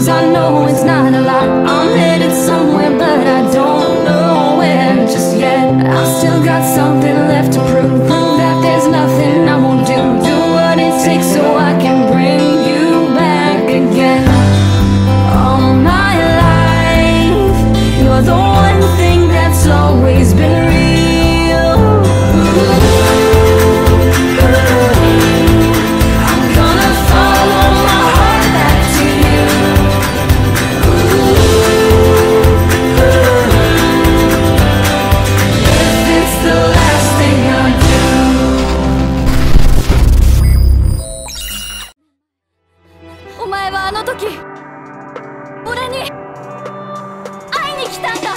cause I know it's not a lot. I'm headed somewhere but I don't know where just yet. I still got something left to prove Prove that there's nothing I won't do. Do what it takes so I can bring you back again. All my life You're the one thing that's always been あの時俺に会いに来たんだ。